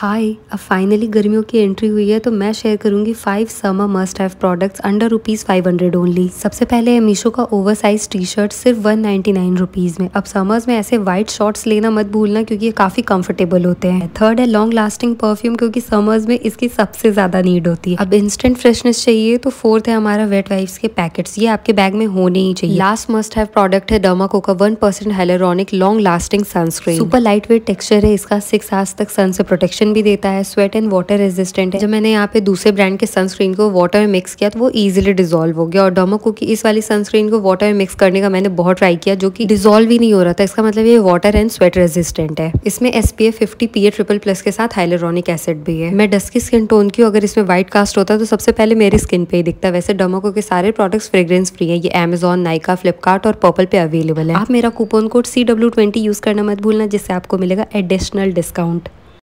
हाय अब फाइनली गर्मियों की एंट्री हुई है तो मैं शेयर करूँगी five summer must have products under rupees five hundred only सबसे पहले है मीशो का ओवर साइज़ टी शर्ट सिर्फ़ वन नाइनटी नाइन रुपीज़ में। अब समर्स में ऐसे व्हाइट शॉर्ट्स लेना मत भूलना, क्योंकि ये काफ़ी कंफर्टेबल होते हैं। थर्ड है लॉन्ग लास्टिंग परफ्यूम क्योंकि समर्स में इसकी सबसे ज़्यादा नीड होती है। अब इंस्टेंट फ्रेशनेस चाहिए तो फोर्थ है हमारा वेट वाइफ्स के पैकेट्स ये आपके बैग में होने ही चाहिए। लास्ट मस्ट हैव प्रोडक्ट है डर्माको का one percent hyaluronic long lasting sunscreen super light weight texture है, इसका सिक्स आवर्स तक सन से प्रोटेक्शन भी देता है स्वेट एंड वाटर रेजिस्टेंट है। जब मैंने यहाँ पे दूसरे ब्रांड के सनस्क्रीन को वाटर में मिक्स किया तो वो इजीली डिजोल्व हो गया। और डोमोको की इस वाली सनस्क्रीन को वाटर में मिक्स करने का मैंने बहुत ट्राई किया, जो कि डिजोल्व ही नहीं हो रहा था। इसका मतलब ये वाटर एंड स्वेट रेजिस्टेंट है। इसमें S P F fifty P A triple plus के साथ हाइलोरॉनिक एसिड भी है। मैं डस्की स्किन टोन की अगर इसमें व्हाइट कास्ट होता तो सबसे पहले मेरी स्किन पे ही दिखता है। वैसे डोमोको के सारे प्रोडक्ट्स फ्रेग्रेंस फ्री है। ये अमेजॉन नाइका फ्लिपकार्ट और पर्पल पे अवेलेबल है। आप मेरा coupon code C W twenty use करना मत भूलना, जिससे आपको मिलेगा एडिशनल डिस्काउंट